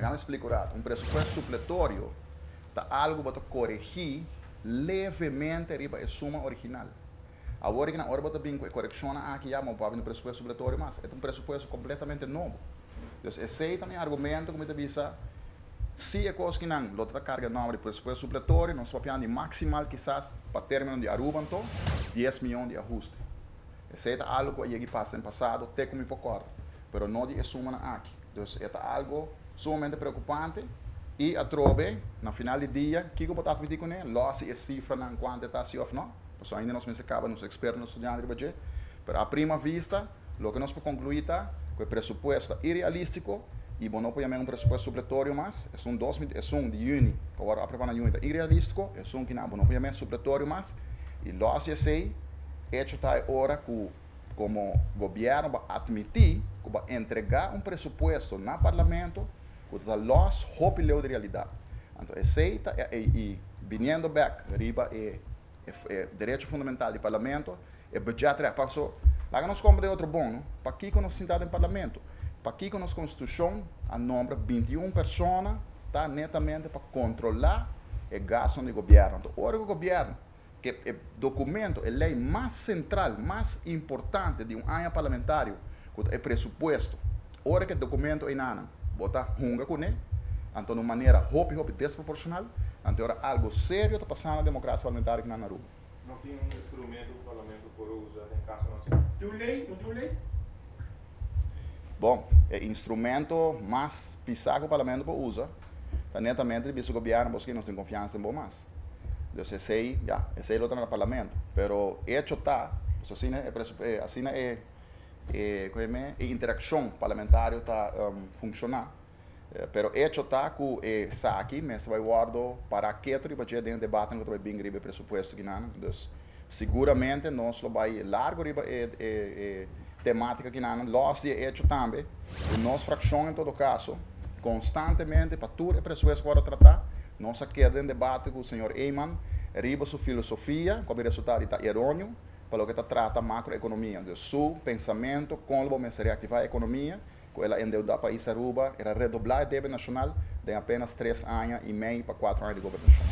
Agora explicar, um pressuposto supletório está algo para corrigir levemente riba a suma original. Agora que na hora você bem correcciona aqui já, para um pressuposto supletório, mas é um pressuposto completamente novo. Então, também é argumento como te visa se é coisa que não, outra carga não de pressuposto supletório, nós vamos maximal quizás para término de Aruba, 10 milhões de ajuste. Esse algo que passa no passado, até como pouco, mas não de suma aqui. Então, é algo sumamente preocupante e a trove, no final do dia, o que eu vou estar com ele? Loss e cifra na quantidade of não? Porque ainda não se acaba, nos expertos, nos estudantes de budget. Mas a prima vista, o que nós podemos concluir é que o pressuposto é irrealístico e bom, não um pressuposto supletório, mas é um, dois, é um de uni, que agora a prepara uni é irrealístico, é um que não, não podemos supletório, mas e loss e sei, é que está hora que como governo vai admitir vai entregar um pressuposto no parlamento que los hope leu de realidade. Então, aceita e, e, e vindo back, riba é, é, é direito fundamental do parlamento, é budget, passou. Lá nós compramos outro bom, para que nós sentamos no parlamento, para que nós constituição a número 21 pessoas, tá netamente para controlar o gasto do governo. Então, o governo que é documento, é lei mais central, mais importante de um ano parlamentar, é pressuposto. Ora que documento é nada, bota hunga com ele, então de maneira hope hope desproporcional, então era algo sério está passando na democracia parlamentar aqui na Naru. Não tem um instrumento do parlamento por usar em caso nacional? Tem lei? Não tem lei? Bom, é instrumento mais pisar que o parlamento usa, tá netamente de governo, porque não tem confiança em bom mais. Entonces, ese ya, ese lo está en el Parlamento. Pero hecho está, assim é, assim é, é, interação parlamentar está um, funcionar. É, pero hecho está que é, aqui, mas vai guardo para que tu vai ter dentro debate que vai bem grave presupuesto que não. Então, seguramente nós lo vai largo riba é, temática que não, de hecho também, e nós fração em todo caso, constantemente para tudo o presupuesto para tratar nós queda em debate com o senhor Eyman, riba sua filosofia, como resultado está errôneo, para o que trata macroeconomia, de seu pensamento, como vamos reativar a economia, ela endeudar para país Aruba, era redoblar a débito nacional de apenas três anos e meio para quatro anos de governação.